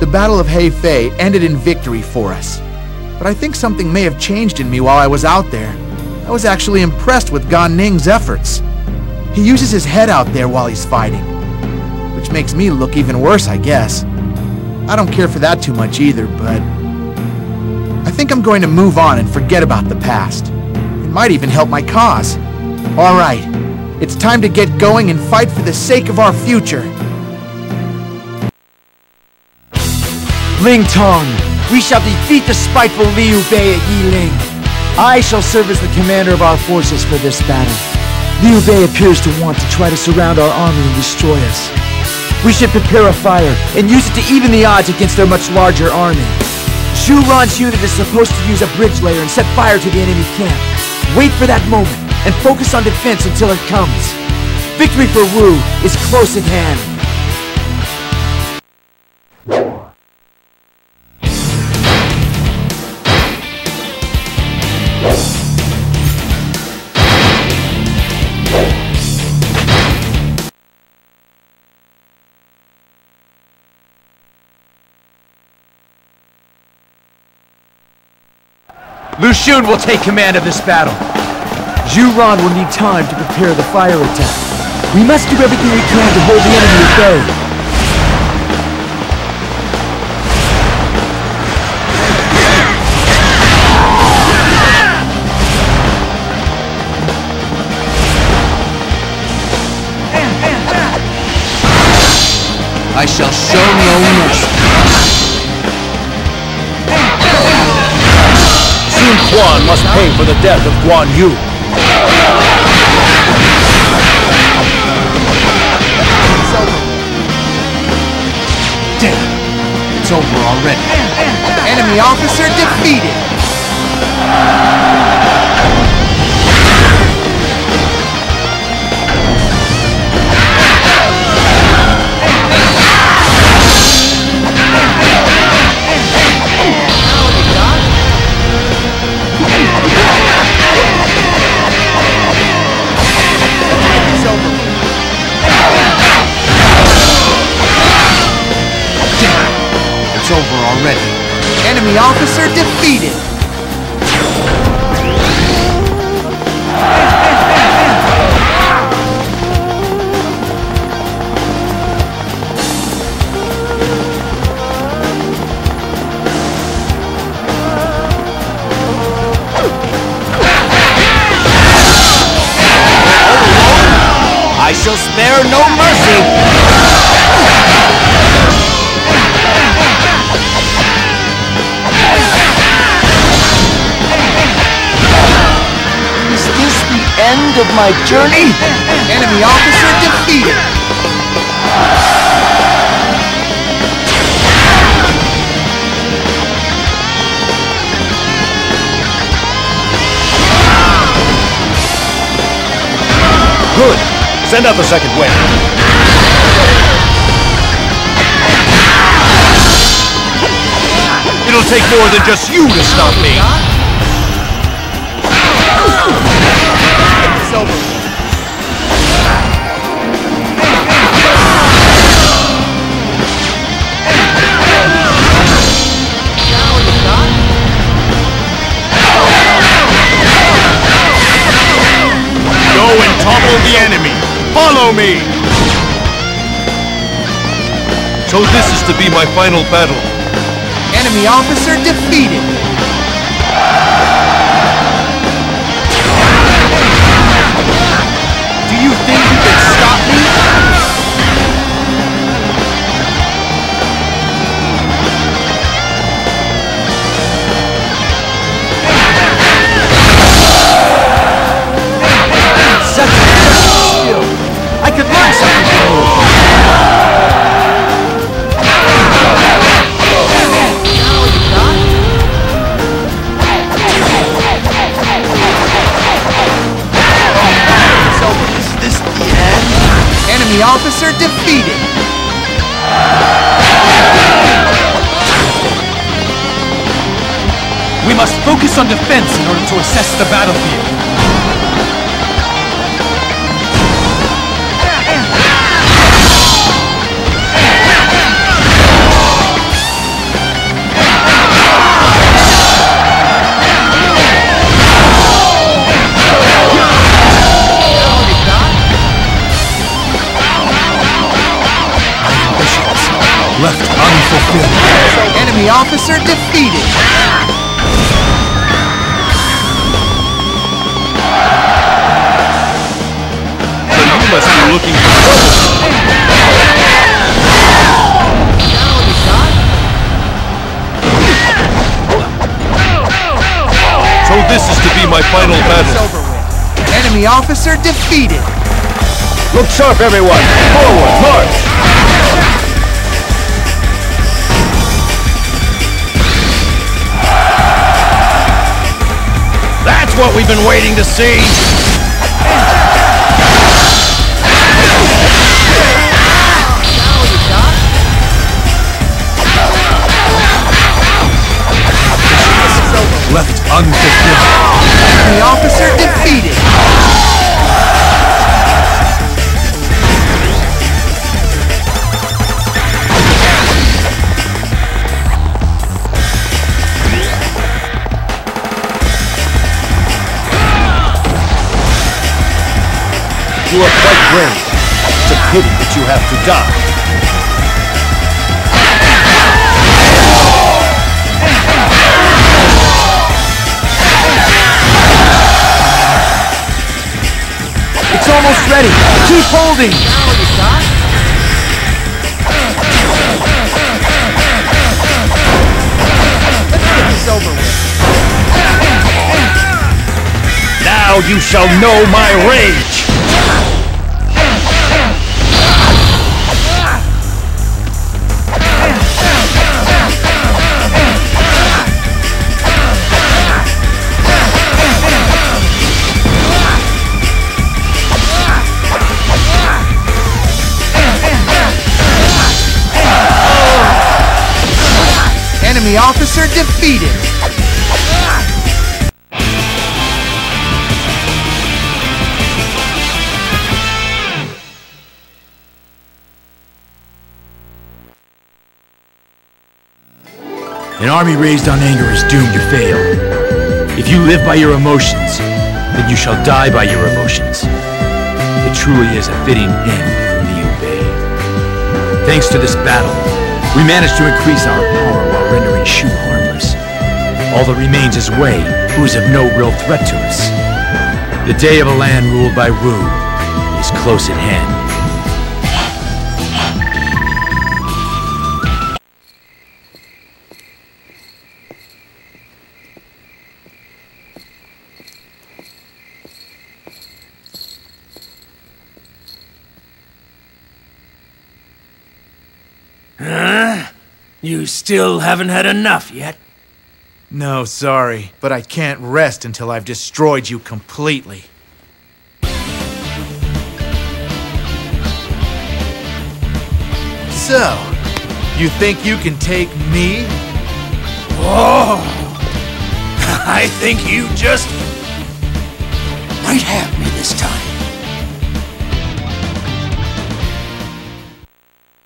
The Battle of Hefei ended in victory for us. But I think something may have changed in me while I was out there. I was actually impressed with Gan Ning's efforts. He uses his head out there while he's fighting. Which makes me look even worse, I guess. I don't care for that too much either, but... I think I'm going to move on and forget about the past. It might even help my cause. Alright, it's time to get going and fight for the sake of our future. Ling Tong, we shall defeat the spiteful Liu Bei at Yiling. I shall serve as the commander of our forces for this battle. Liu Bei appears to want to try to surround our army and destroy us. We should prepare a fire and use it to even the odds against their much larger army. Zhu Ran's unit is supposed to use a bridge layer and set fire to the enemy camp. Wait for that moment and focus on defense until it comes. Victory for Wu is close at hand. Lu Xun will take command of this battle. Zhu Ran will need time to prepare the fire attack. We must do everything we can to hold the enemy at bay. I shall show no mercy. Quan must pay for the death of Guan Yu. Damn! It's over already. Enemy officer defeated! Shall spare no mercy. Is this the end of my journey? Enemy officer defeated! Send out the second wave. It'll take more than just you to stop me. It's over. Me. So this is to be my final battle. Enemy officer defeated! Officer defeated! We must focus on defense in order to assess the battlefield. Officer defeated! So you must be looking for trouble. So this is to be my final battle. Enemy officer defeated! Look sharp, everyone! Forward, march! What we've been waiting to see. You are quite brave. It's a pity that you have to die. It's almost ready. Keep holding. It's over with. Now you shall know my rage. Defeated! An army raised on anger is doomed to fail. If you live by your emotions, then you shall die by your emotions. It truly is a fitting end for Liu Bei. Thanks to this battle, we managed to increase our power while rendering Shu. All that remains is Wei, who is of no real threat to us. The day of a land ruled by Wu is close at hand. You still haven't had enough yet? No, sorry, but I can't rest until I've destroyed you completely. So, you think you can take me? Oh! I think you just might have me this time.